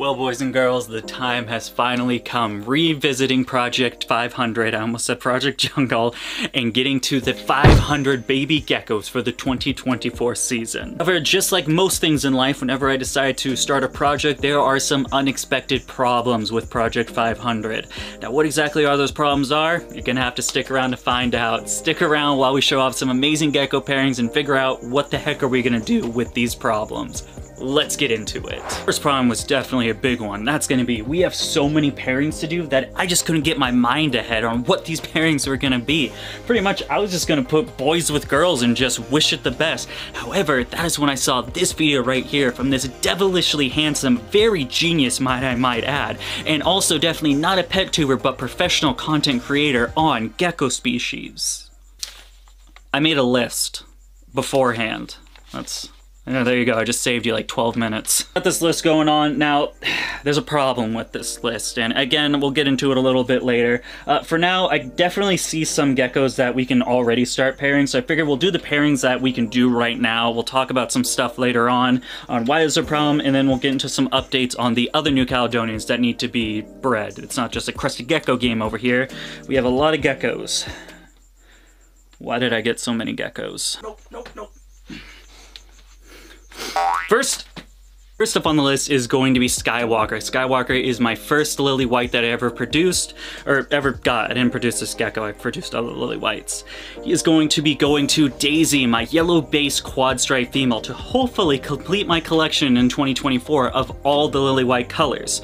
Well, boys and girls, the time has finally come. Revisiting Project 500, I almost said Project Jungle, and getting to the 500 baby geckos for the 2024 season. However, just like most things in life, whenever I decide to start a project, there are some unexpected problems with Project 500. Now, what exactly are those problems are? You're gonna have to stick around to find out. Stick around while we show off some amazing gecko pairings and figure out what the heck are we gonna do with these problems let's get into it. First problem was definitely a big one. That's gonna be, we have so many pairings to do that I just couldn't get my mind ahead on what these pairings were gonna be. Pretty much, I was just gonna put boys with girls and just wish it the best. However, that is when I saw this video right here from this devilishly handsome, very genius, might I might add, and also definitely not a pet tuber, but professional content creator on gecko species. I made a list beforehand. That's there you go, I just saved you like 12 minutes. Got this list going on. Now, there's a problem with this list, and again, we'll get into it a little bit later. Uh, for now, I definitely see some geckos that we can already start pairing, so I figured we'll do the pairings that we can do right now. We'll talk about some stuff later on, on why there's a problem, and then we'll get into some updates on the other New Caledonians that need to be bred. It's not just a Crested Gecko game over here. We have a lot of geckos. Why did I get so many geckos? Nope, nope, nope. First, First up on the list is going to be Skywalker. Skywalker is my first Lily White that I ever produced, or ever got. I didn't produce this gecko, I produced other Lily Whites. He is going to be going to Daisy, my yellow base quad stripe female, to hopefully complete my collection in 2024 of all the Lily White colors.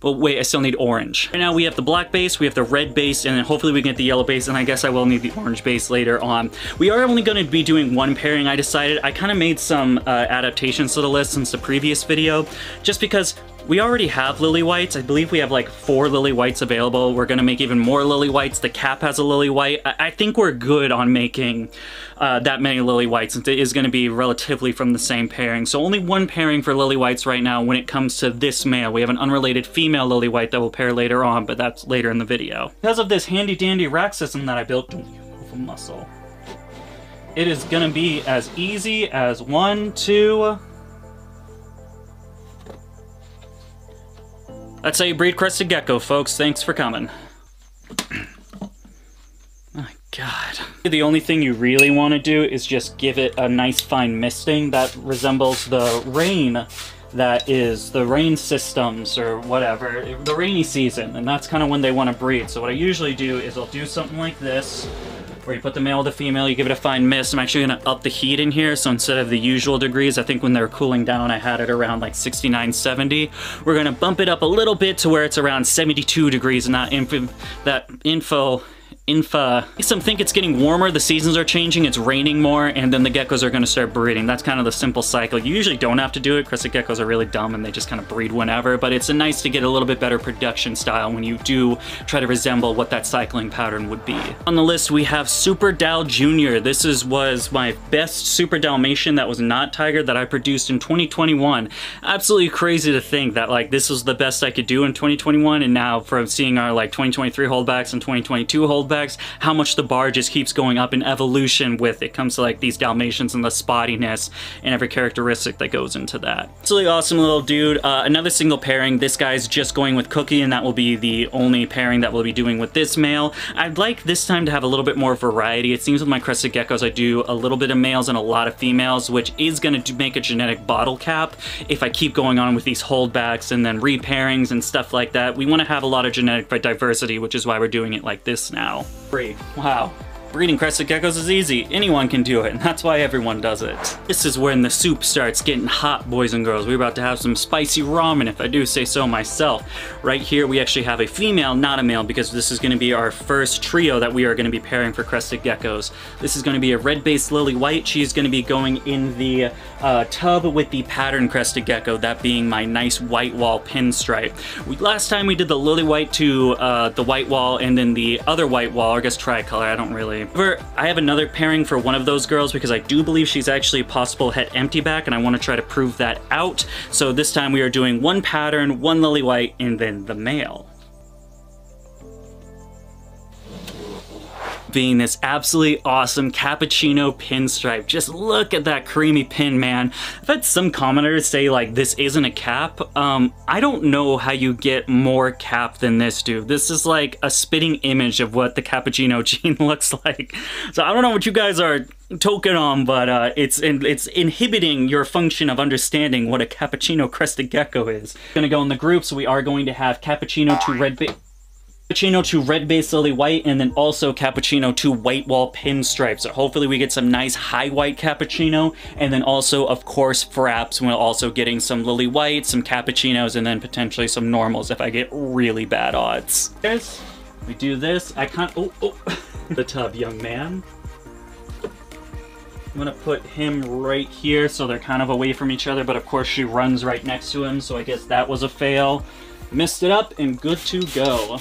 But wait, I still need orange. Right now we have the black base, we have the red base, and then hopefully we can get the yellow base, and I guess I will need the orange base later on. We are only going to be doing one pairing, I decided. I kind of made some uh, adaptations to the list since the previous video, just because we already have lily whites. I believe we have like four lily whites available. We're gonna make even more lily whites. The cap has a lily white. I, I think we're good on making uh, that many lily whites it is gonna be relatively from the same pairing. So only one pairing for lily whites right now when it comes to this male. We have an unrelated female lily white that will pair later on, but that's later in the video. Because of this handy dandy rack system that I built, move a muscle. It is gonna be as easy as one, two, That's how you breed crested gecko, folks. Thanks for coming. My god. The only thing you really want to do is just give it a nice fine misting that resembles the rain that is the rain systems or whatever, the rainy season, and that's kind of when they want to breed. So what I usually do is I'll do something like this, where you put the male to female, you give it a fine mist. I'm actually gonna up the heat in here, so instead of the usual degrees, I think when they're cooling down, I had it around like 69, 70. We're gonna bump it up a little bit to where it's around 72 degrees and that info, that info Infa. Some think it's getting warmer, the seasons are changing, it's raining more, and then the geckos are gonna start breeding. That's kind of the simple cycle. You usually don't have to do it. Crested geckos are really dumb and they just kind of breed whenever, but it's nice to get a little bit better production style when you do try to resemble what that cycling pattern would be. On the list, we have Super Dal Jr. This is was my best Super Dalmatian that was not Tiger that I produced in 2021. Absolutely crazy to think that like this was the best I could do in 2021, and now from seeing our like 2023 holdbacks and 2022 holdbacks, how much the bar just keeps going up in evolution with it comes to like these Dalmatians and the spottiness and every characteristic that goes into that. Absolutely awesome little dude. Uh, another single pairing. This guy's just going with Cookie and that will be the only pairing that we'll be doing with this male. I'd like this time to have a little bit more variety. It seems with my crested geckos I do a little bit of males and a lot of females, which is going to make a genetic bottle cap if I keep going on with these holdbacks and then repairings and stuff like that. We want to have a lot of genetic diversity, which is why we're doing it like this now. Free. Wow. Breeding crested geckos is easy. Anyone can do it, and that's why everyone does it. This is when the soup starts getting hot, boys and girls. We're about to have some spicy ramen, if I do say so myself. Right here, we actually have a female, not a male, because this is going to be our first trio that we are going to be pairing for crested geckos. This is going to be a red-based lily white. She's going to be going in the uh, tub with the pattern crested gecko, that being my nice white wall pinstripe. We, last time we did the lily white to uh, the white wall, and then the other white wall, or I guess tricolor, I don't really However, I have another pairing for one of those girls because I do believe she's actually a possible het empty back and I want to try to prove that out. So this time we are doing one pattern, one lily white, and then the male. Being this absolutely awesome cappuccino pinstripe. Just look at that creamy pin, man. I've had some commenters say like this isn't a cap. Um, I don't know how you get more cap than this, dude. This is like a spitting image of what the cappuccino jean looks like. So I don't know what you guys are token on, but uh, it's in, it's inhibiting your function of understanding what a cappuccino crested gecko is. Gonna go in the group, so We are going to have cappuccino to red. Cappuccino to red base lily white, and then also cappuccino to white wall pinstripes. So hopefully we get some nice high white cappuccino, and then also, of course, fraps. We're also getting some lily white, some cappuccinos, and then potentially some normals if I get really bad odds. Guys, we do this. I can't. Oh, oh, the tub, young man. I'm gonna put him right here so they're kind of away from each other, but of course she runs right next to him, so I guess that was a fail. Missed it up and good to go.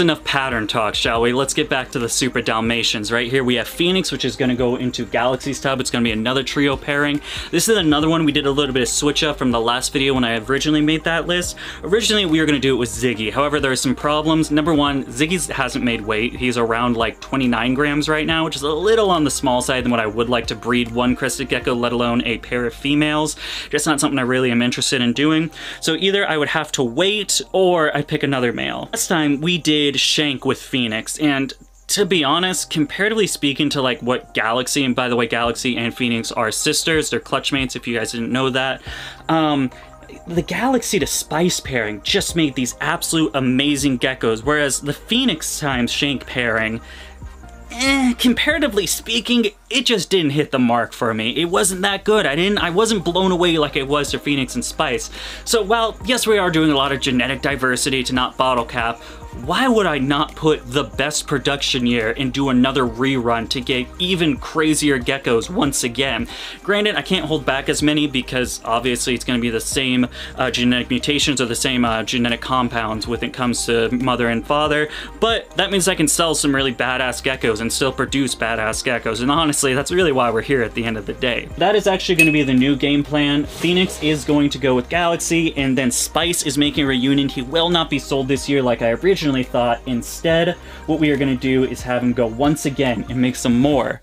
Enough pattern talk, shall we? Let's get back to the Super Dalmatians. Right here we have Phoenix, which is going to go into Galaxy's tub. It's going to be another trio pairing. This is another one we did a little bit of switch up from the last video when I originally made that list. Originally, we were going to do it with Ziggy. However, there are some problems. Number one, Ziggy hasn't made weight. He's around like 29 grams right now, which is a little on the small side than what I would like to breed one crested gecko, let alone a pair of females. Just not something I really am interested in doing. So either I would have to wait or I pick another male. Last time we did did Shank with Phoenix, and to be honest, comparatively speaking to like what Galaxy, and by the way, Galaxy and Phoenix are sisters, they're clutchmates if you guys didn't know that. Um, the Galaxy to Spice pairing just made these absolute amazing geckos, whereas the Phoenix times Shank pairing eh, comparatively speaking, it just didn't hit the mark for me. It wasn't that good. I didn't I wasn't blown away like it was for Phoenix and Spice. So while yes we are doing a lot of genetic diversity to not bottle cap, why would I not put the best production year and do another rerun to get even crazier geckos once again? Granted, I can't hold back as many because obviously it's going to be the same uh, genetic mutations or the same uh, genetic compounds when it comes to mother and father, but that means I can sell some really badass geckos and still produce badass geckos, and honestly, that's really why we're here at the end of the day. That is actually going to be the new game plan. Phoenix is going to go with Galaxy, and then Spice is making a reunion. He will not be sold this year like I originally originally thought. Instead, what we are to do is have him go once again and make some more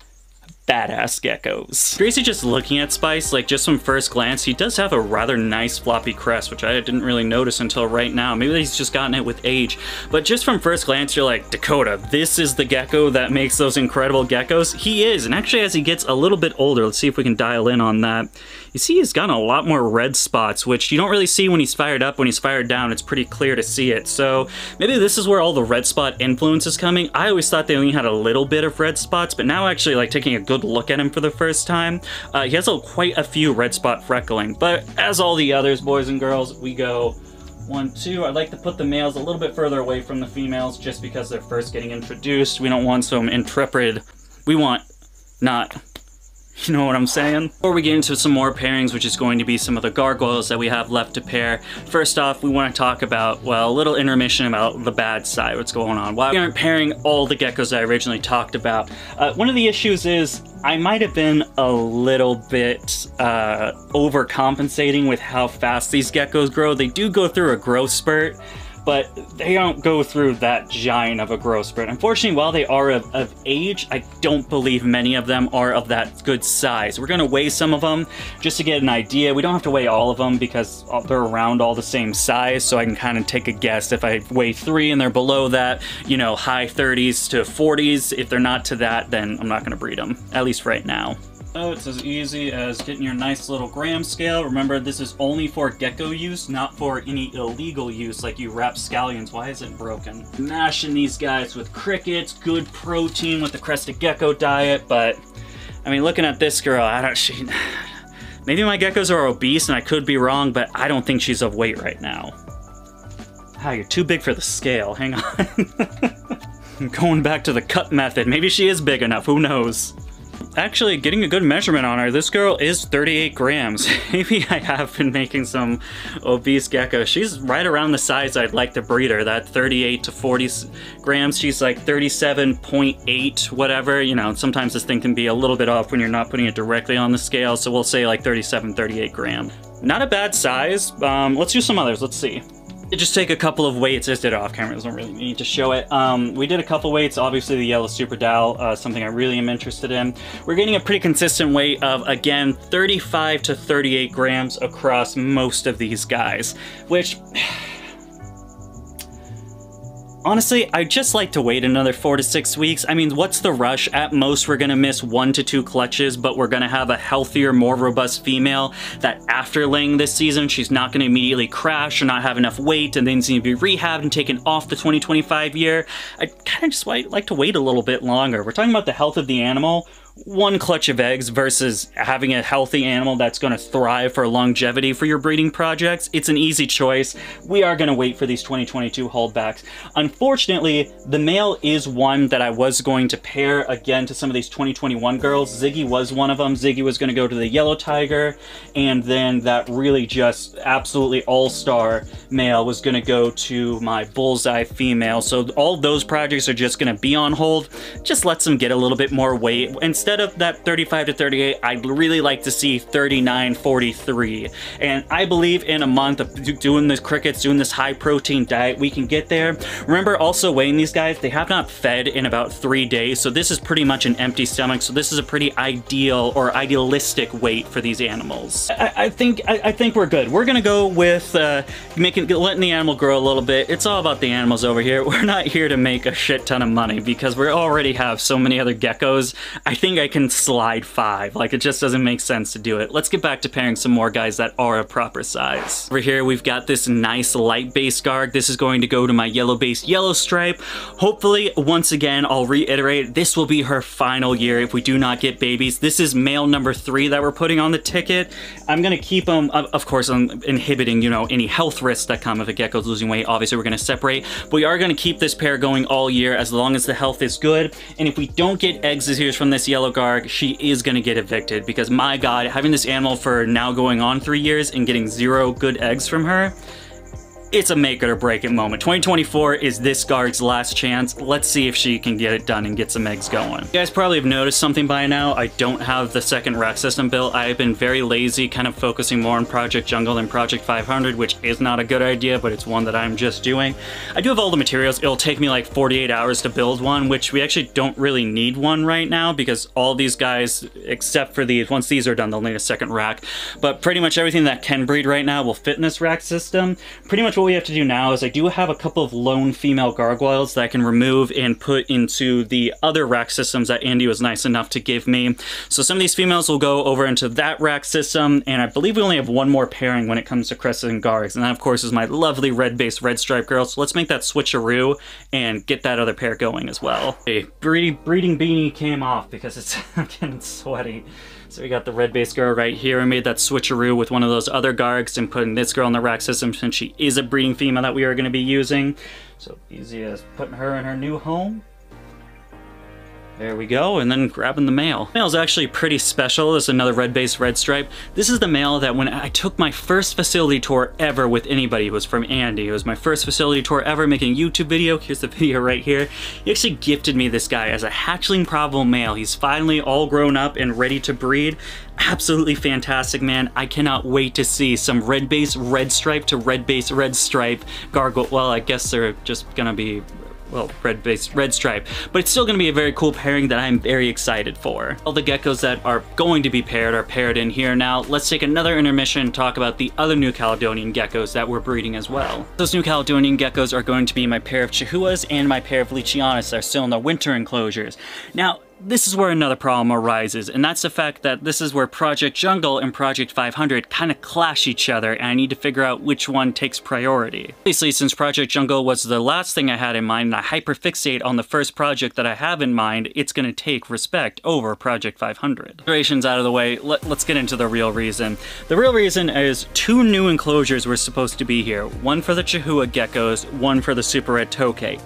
badass geckos. Gracie just looking at Spice, like just from first glance, he does have a rather nice floppy crest, which I didn't really notice until right now. Maybe he's just gotten it with age. But just from first glance, you're like, Dakotah, this is the gecko that makes those incredible geckos? He is, and actually as he gets a little bit older, let's see if we can dial in on that. You see he's got a lot more red spots, which you don't really see when he's fired up. When he's fired down, it's pretty clear to see it. So maybe this is where all the red spot influence is coming. I always thought they only had a little bit of red spots, but now actually like taking a good look at him for the first time, uh, he has a, quite a few red spot freckling. But as all the others, boys and girls, we go one, two. I'd like to put the males a little bit further away from the females just because they're first getting introduced. We don't want some intrepid, we want not you know what I'm saying? Before we get into some more pairings, which is going to be some of the gargoyles that we have left to pair, first off, we want to talk about, well, a little intermission about the bad side, what's going on. Why we aren't pairing all the geckos I originally talked about. Uh, one of the issues is I might have been a little bit uh, overcompensating with how fast these geckos grow. They do go through a growth spurt, but they don't go through that giant of a growth spurt. Unfortunately, while they are of, of, age, I don't believe many of them are of that good size. We're to weigh some of them just to get an idea. We don't have to weigh all of them because they're around all the same size, so I can kind of take a guess. If I weigh three and they're below that, you know, high 30s to 40s, if they're not to that, then I'm not to breed them, at least right now. Oh, it's as easy as getting your nice little gram scale. Remember, this is only for gecko use, not for any illegal use like you wrap scallions. Why is it broken? Mashing these guys with crickets, good protein with the crested gecko diet, but I mean, looking at this girl, I don't, she, maybe my geckos are obese and I could be wrong, but I don't think she's of weight right now. Ah, you're too big for the scale. Hang on. I'm Going back to the cut method. Maybe she is big enough. Who knows? Actually getting a good measurement on her. This girl is 38 grams. Maybe I have been making some obese gecko. She's right around the size I'd like to breed her, that 38 to 40 grams. She's like 37.8, whatever. You know, sometimes this thing can be a little bit off when you're not putting it directly on the scale, so we'll say like 37, 38 gram. Not a bad size. Um, let's do some others, let's see. Just take a couple of weights. I just did it off camera. Doesn't really need to show it. Um, we did a couple weights. Obviously, the yellow super dal, uh, something I really am interested in. We're getting a pretty consistent weight of again 35 to 38 grams across most of these guys, which. Honestly, I'd just like to wait another four to six weeks. I mean, what's the rush? At most, we're gonna miss one to two clutches, but we're gonna have a healthier, more robust female that after laying this season, she's not gonna immediately crash or not have enough weight and then need to be rehabbed and taken off the 2025 year. I kind of just like to wait a little bit longer. We're talking about the health of the animal one clutch of eggs versus having a healthy animal that's going to thrive for longevity for your breeding projects, it's an easy choice. We are going to wait for these 2022 holdbacks. Unfortunately, the male is one that I was going to pair again to some of these 2021 girls. Ziggy was one of them. Ziggy was going to go to the yellow tiger, and then that really just absolutely all-star male was going to go to my bullseye female. So all those projects are just going to be on hold. Just lets them get a little bit more weight. And instead of that 35 to 38, I'd really like to see 39, 43. And I believe in a month of doing this crickets, doing this high protein diet, we can get there. Remember also weighing these guys, they have not fed in about three days, so this is pretty much an empty stomach, so this is a pretty ideal or idealistic weight for these animals. I, I think I, I, think we're good. We're gonna go with uh, making letting the animal grow a little bit. It's all about the animals over here. We're not here to make a shit ton of money because we already have so many other geckos. I think think I can slide five. Like, it just doesn't make sense to do it. Let's get back to pairing some more guys that are a proper size. Over here, we've got this nice light base Garg. This is going to go to my yellow base yellow stripe. Hopefully, once again, I'll reiterate, this will be her final year if we do not get babies. This is male number three that we're putting on the ticket. I'm gonna keep them, of course, I'm inhibiting, you know, any health risks that come if a gecko's losing weight. Obviously, we're gonna separate, but we are gonna keep this pair going all year as long as the health is good. And if we don't get eggs year from this yellow She is going to get evicted because my god, having this animal for now going on three years and getting zero good eggs from her, it's a make it or break it moment. 2024 is this guard's last chance. Let's see if she can get it done and get some eggs going. You guys probably have noticed something by now. I don't have the second rack system built. I've been very lazy, kind of focusing more on Project Jungle than Project 500, which is not a good idea, but it's one that I'm just doing. I do have all the materials. It'll take me like 48 hours to build one, which we actually don't really need one right now because all these guys, except for these, once these are done, they'll need a second rack. But pretty much everything that can breed right now will fit in this rack system. Pretty much what we have to do now is I do have a couple of lone female gargoyles that I can remove and put into the other rack systems that Andy was nice enough to give me. So some of these females will go over into that rack system, and I believe we only have one more pairing when it comes to Crested and Gargs, and that of course is my lovely red-based red stripe girl. So let's make that switcheroo and get that other pair going as well. Hey, breeding, breeding beanie came off because it's getting sweaty. So we got the red base girl right here. I made that switcheroo with one of those other Gargs and putting this girl in the rack system since she is a breeding female that we are going to be using. So easy as putting her in her new home. There we go, and then grabbing the male. The is actually pretty special. This is another red base red stripe. This is the male that when I took my first facility tour ever with anybody, it was from Andy. It was my first facility tour ever making YouTube video. Here's the video right here. He actually gifted me this guy as a hatchling Bravo male. He's finally all grown up and ready to breed. Absolutely fantastic, man. I cannot wait to see some red base red stripe to red base red stripe gargoyle. Well, I guess they're just gonna be well, red based red stripe, but it's still going to be a very cool pairing that I'm very excited for. All the geckos that are going to be paired are paired in here now. Let's take another intermission and talk about the other New Caledonian geckos that we're breeding as well. Those New Caledonian geckos are going to be my pair of Chihuahuas and my pair of Leachianus that are still in the winter enclosures. Now, this is where another problem arises, and that's the fact that this is where Project Jungle and Project 500 kind of clash each other, and I need to figure out which one takes priority. Obviously, since Project Jungle was the last thing I had in mind, and I hyperfixate on the first project that I have in mind, it's going to take respect over Project 500. Iterations out of the way, let, us get into the real reason. The real reason is two new enclosures were supposed to be here, one for the Chihuahua geckos, one for the Super Red Tokay.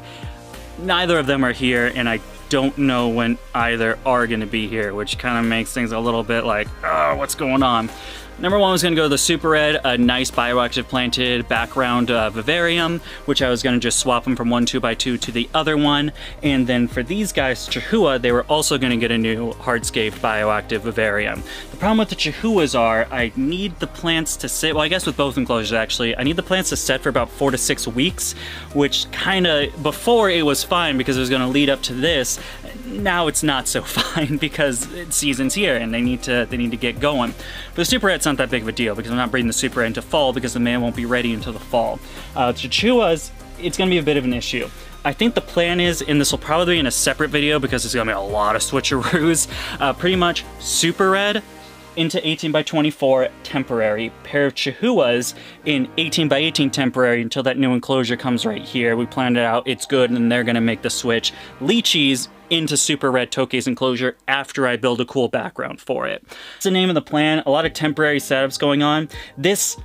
Neither of them are here, and I don't know when either are going to be here, which kind of makes things a little bit like, oh, what's going on? Number one was to go the Super Red, a nice bioactive planted background uh, Vivarium, which I was to just swap them from one 2x2 to the other one. And then for these guys, Chahoua, they were also to get a new hardscape bioactive Vivarium. The problem with the Chahouas are I need the plants to sit, well I guess with both enclosures actually, I need the plants to set for about four to six weeks, which kind of, before it was fine because it was to lead up to this, now it's not so fine because it's season's here and they need to they need to get going. For the Super Red's not that big of a deal because I'm not breeding the Super Red into fall because the male won't be ready until the fall. Uh, Chihuahuas, it's going to be a bit of an issue. I think the plan is, and this will probably be in a separate video because going to be a lot of switcheroos, uh, pretty much Super Red, into 18 by 24 temporary, pair of Chihuahuas in 18 by 18 temporary until that new enclosure comes right here. We planned it out, it's good, and they're gonna make the switch. Leachies into Super Red Tokay's enclosure after I build a cool background for it. It's the name of the plan, a lot of temporary setups going on. This,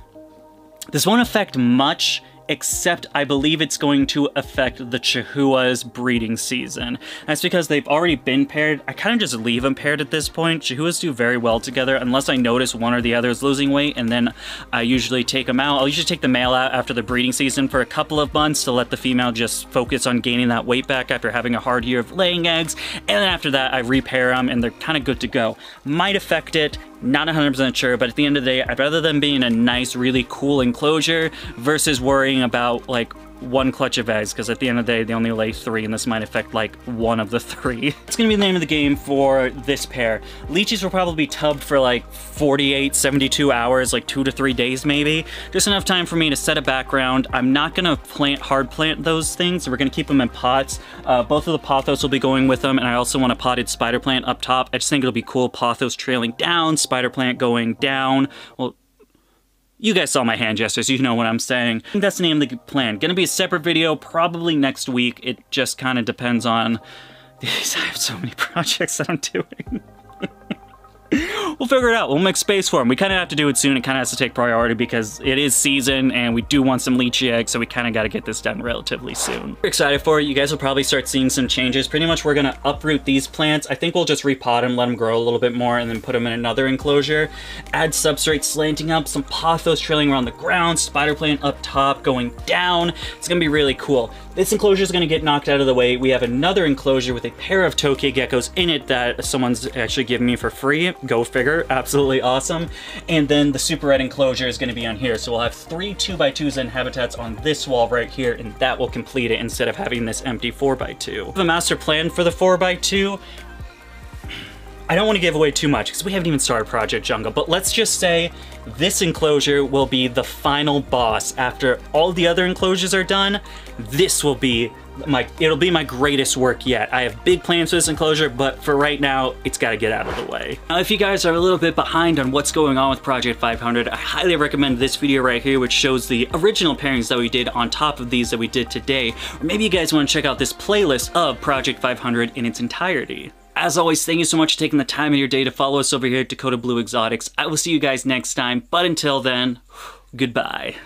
this won't affect much except I believe it's going to affect the Chihuahua's breeding season. That's because they've already been paired. I kind of just leave them paired at this point. Chihuahuas do very well together unless I notice one or the other is losing weight and then I usually take them out. I'll usually take the male out after the breeding season for a couple of months to let the female just focus on gaining that weight back after having a hard year of laying eggs. And then after that, I repair them and they're kind of good to go. Might affect it, not 100% sure, but at the end of the day, I'd rather them be in a nice, really cool enclosure versus worrying about like one clutch of eggs, because at the end of the day, they only lay three, and this might affect, like, one of the three. It's gonna be the name of the game for this pair. Leachies will probably be tubbed for, like, 48, 72 hours, like, two to three days, maybe. Just enough time for me to set a background. I'm not gonna plant, hard plant those things. We're gonna keep them in pots. Uh, both of the pothos will be going with them, and I also want a potted spider plant up top. I just think it'll be cool. Pothos trailing down, spider plant going down. Well, you guys saw my hand gestures, you know what I'm saying. That's the name of the plan. Gonna be a separate video, probably next week. It just kind of depends on... I have so many projects that I'm doing we'll figure it out. We'll make space for them. We kind of have to do it soon. It kind of has to take priority because it is season and we do want some leachie eggs, so we kind of got to get this done relatively soon. We're excited for it. You guys will probably start seeing some changes. Pretty much we're going to uproot these plants. I think we'll just repot them, let them grow a little bit more, and then put them in another enclosure. Add substrate slanting up, some pothos trailing around the ground, spider plant up top going down. It's going to be really cool. This enclosure is going to get knocked out of the way. We have another enclosure with a pair of Tokay geckos in it that someone's actually given me for free. Go figure. Absolutely awesome. And then the Super Red enclosure is going to be on here. So we'll have three 2x2 Zen Habitats on this wall right here, and that will complete it instead of having this empty 4x2. The master plan for the 4x2 I don't want to give away too much because we haven't even started Project Jungle, but let's just say this enclosure will be the final boss. After all the other enclosures are done, this will be my, it'll be my greatest work yet. I have big plans for this enclosure, but for right now, it's gotta get out of the way. Now, if you guys are a little bit behind on what's going on with Project 500, I highly recommend this video right here, which shows the original pairings that we did on top of these that we did today. Or maybe you guys wanna check out this playlist of Project 500 in its entirety. As always, thank you so much for taking the time of your day to follow us over here at Dakotah Blue Exotics. I will see you guys next time, but until then, goodbye.